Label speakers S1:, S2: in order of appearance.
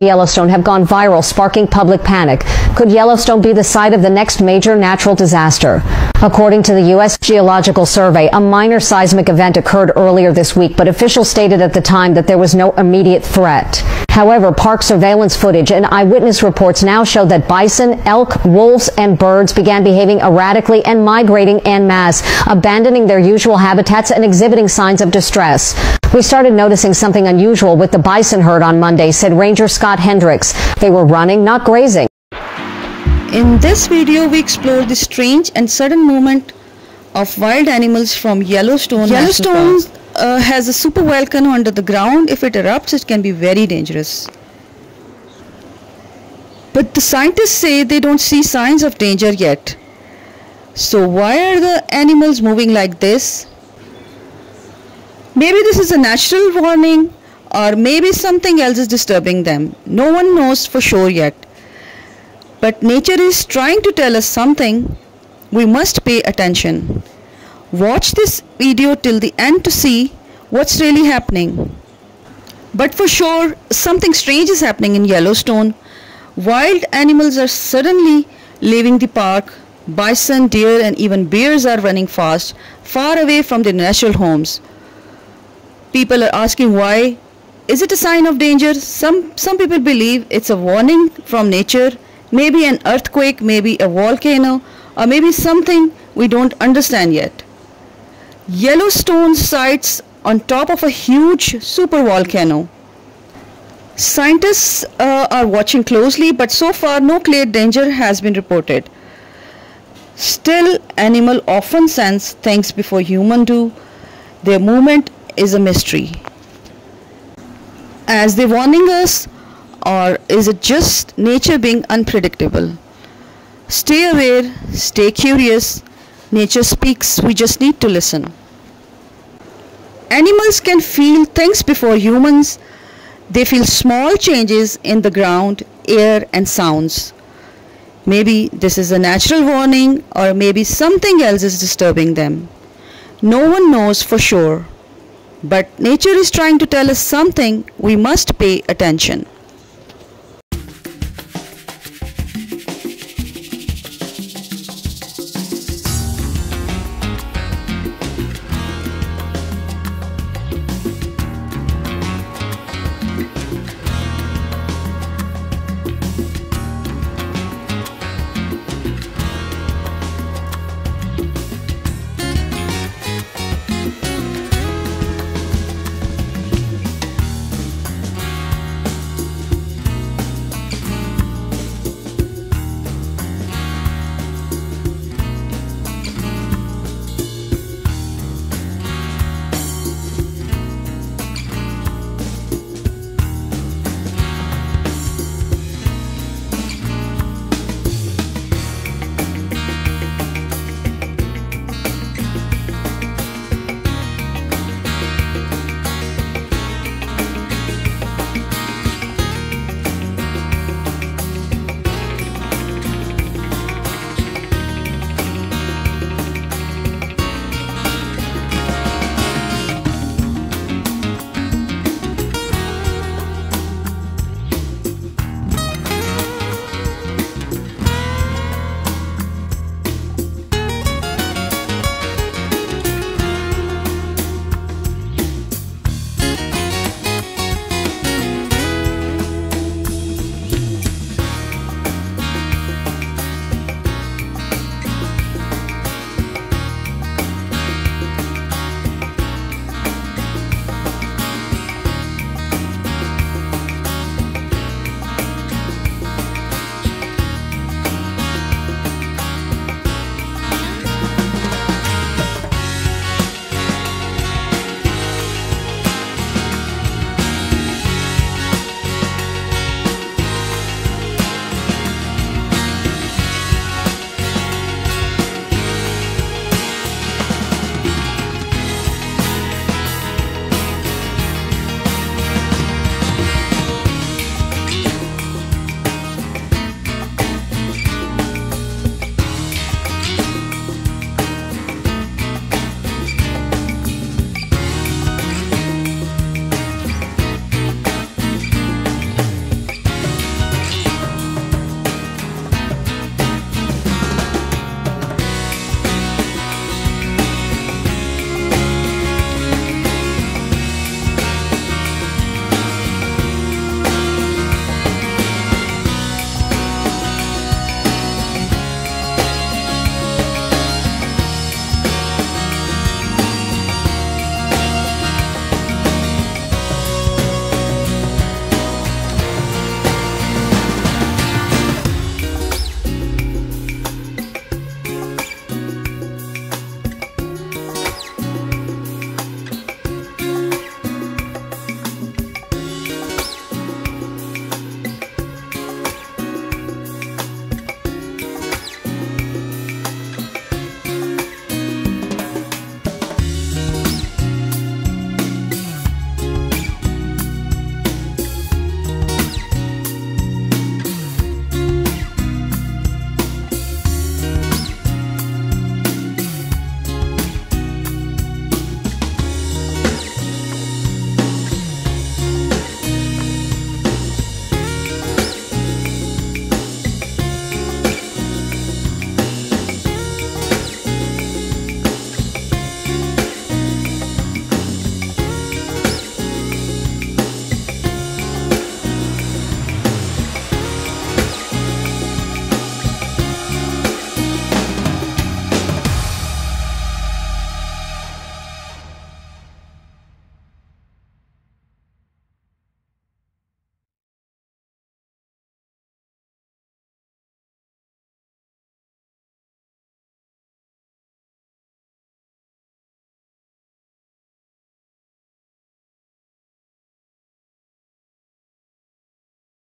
S1: Yellowstone have gone viral, sparking public panic. Could Yellowstone be the site of the next major natural disaster? According to the U.S. Geological Survey, a minor seismic event occurred earlier this week, but officials stated at the time that there was no immediate threat. However, park surveillance footage and eyewitness reports now show that bison, elk, wolves, and birds began behaving erratically and migrating en masse, abandoning their usual habitats and exhibiting signs of distress. We started noticing something unusual with the bison herd on Monday, said Ranger Scott Hendricks. They were running, not grazing.
S2: In this video, we explore the strange and sudden movement of wild animals from Yellowstone. Yellowstone uh, has a super volcano under the ground. If it erupts, it can be very dangerous. But the scientists say they don't see signs of danger yet. So why are the animals moving like this? Maybe this is a natural warning or maybe something else is disturbing them. No one knows for sure yet. But nature is trying to tell us something. We must pay attention. Watch this video till the end to see what's really happening. But for sure, something strange is happening in Yellowstone. Wild animals are suddenly leaving the park. Bison, deer, and even bears are running fast, far away from their natural homes. People are asking why. Is it a sign of danger? Some, some people believe it's a warning from nature, maybe an earthquake, maybe a volcano, or maybe something we don't understand yet. Yellowstone sites on top of a huge supervolcano. Scientists uh, are watching closely, but so far no clear danger has been reported. Still, animal often sense things before human do. Their movement is a mystery. As they warning us, or is it just nature being unpredictable? Stay aware, stay curious. Nature speaks, we just need to listen. Animals can feel things before humans. They feel small changes in the ground, air, and sounds. Maybe this is a natural warning, or maybe something else is disturbing them. No one knows for sure. But nature is trying to tell us something we must pay attention.